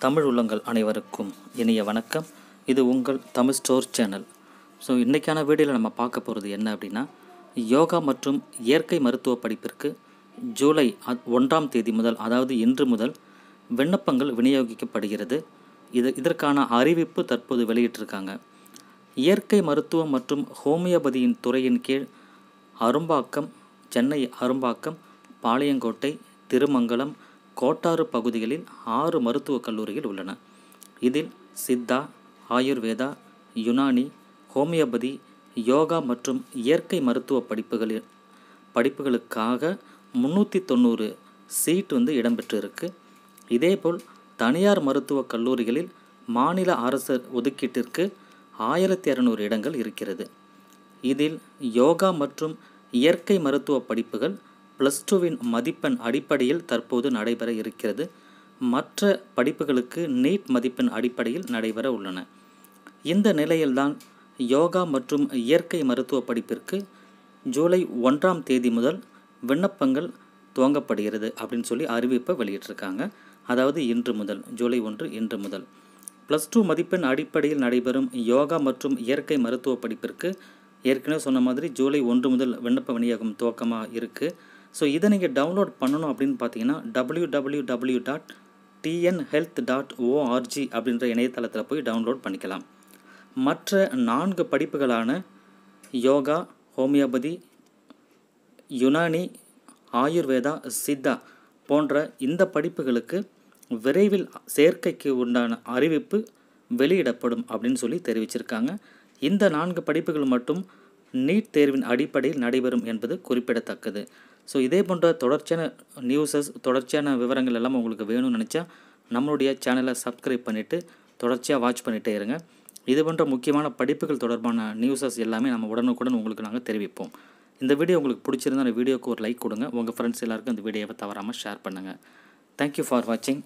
தமிழ் உள்ளங்கள் அனைவருக்கும் இனிய வணக்கம். இது உங்கள் தமிழ் ஸ்டோர் சேனல். ஸோ இன்றைக்கான வீடியோவில் நம்ம பார்க்க போகிறது என்ன அப்படின்னா யோகா மற்றும் இயற்கை மருத்துவ படிப்பிற்கு ஜூலை அ- ஒன்றாம் தேதி முதல் அதாவது இன்று முதல் விண்ணப்பங்கள் விநியோகிக்கப்படுகிறது. இது இதற்கான அறிவிப்பு தற்போது வெளியிட்டிருக்காங்க. இயற்கை மருத்துவம் மற்றும் ஹோமியோபதியின் துறையின் கீழ் அரும்பாக்கம் சென்னை அரும்பாக்கம் பாளையங்கோட்டை திருமங்கலம் கோட்டாறு பகுதிகளில் ஆறு மருத்துவக் கல்லூரிகள் உள்ளன. இதில் சித்தா ஆயுர்வேதா யுனானி ஹோமியோபதி யோகா மற்றும் இயற்கை மருத்துவ படிப்புகளில் படிப்புகளுக்காக முந்நூற்றி தொண்ணூறு சீட் வந்து இடம்பெற்றிருக்கு. இதேபோல் தனியார் மருத்துவக் கல்லூரிகளில் மாநில அரசு ஒதுக்கீட்டிற்கு ஆயிரத்தி இரநூறு இடங்கள் இருக்கிறது. இதில் யோகா மற்றும் இயற்கை மருத்துவ படிப்புகள் ப்ளஸ் டூவின் மதிப்பெண் அடிப்படையில் தற்போது நடைபெற இருக்கிறது. மற்ற படிப்புகளுக்கு நீட் மதிப்பெண் அடிப்படையில் நடைபெற உள்ளன. இந்த நிலையில்தான் யோகா மற்றும் இயற்கை மருத்துவ படிப்பிற்கு ஜூலை ஒன்றாம் தேதி முதல் விண்ணப்பங்கள் துவங்கப்படுகிறது அப்படின்னு சொல்லி அறிவிப்பை வெளியிட்டிருக்காங்க. அதாவது இன்று முதல் ஜூலை ஒன்று இன்று முதல். ப்ளஸ் டூ மதிப்பெண் அடிப்படையில் நடைபெறும் யோகா மற்றும் இயற்கை மருத்துவ படிப்பிற்கு ஏற்கனவே சொன்ன மாதிரி ஜூலை ஒன்று முதல் விண்ணப்ப விநியோகம் துவக்கமாக இருக்குது ஸோ இதை நீங்கள் டவுன்லோட் பண்ணணும் அப்படின்னு பார்த்தீங்கன்னா W W W dot TN health dot ORG அப்படின்ற இணையதளத்தில் போய் டவுன்லோட் பண்ணிக்கலாம். மற்ற நான்கு படிப்புகளான யோகா ஹோமியோபதி யுனானி ஆயுர்வேதா சித்தா போன்ற இந்த படிப்புகளுக்கு விரைவில் சேர்க்கைக்கு உண்டான அறிவிப்பு வெளியிடப்படும் அப்படின்னு சொல்லி தெரிவிச்சிருக்காங்க. இந்த நான்கு படிப்புகள் மட்டும் நீட் தேர்வின் அடிப்படையில் நடைபெறும் என்பது குறிப்பிடத்தக்கது. ஸோ இதே போன்ற தொடர்ச்சியான நியூஸஸ் தொடர்ச்சியான விவரங்கள் எல்லாம் உங்களுக்கு வேணும்னு நினச்சா நம்மளுடைய சேனலை சப்ஸ்கிரைப் பண்ணிவிட்டு தொடர்ச்சியாக வாட்ச் பண்ணிகிட்டே இருங்க. இது போன்ற முக்கியமான படிப்புகள் தொடர்பான நியூஸஸ் எல்லாமே நம்ம உடனுக்குடன் உங்களுக்கு நாங்கள் தெரிவிப்போம். இந்த வீடியோ உங்களுக்கு பிடிச்சிருந்தா அந்த வீடியோக்கு ஒரு லைக் கொடுங்க. உங்கள் ஃப்ரெண்ட்ஸ் எல்லாருக்கும் இந்த வீடியோவை தவறாமல் ஷேர் பண்ணுங்கள் தேங்க்யூ ஃபார் வாட்சிங்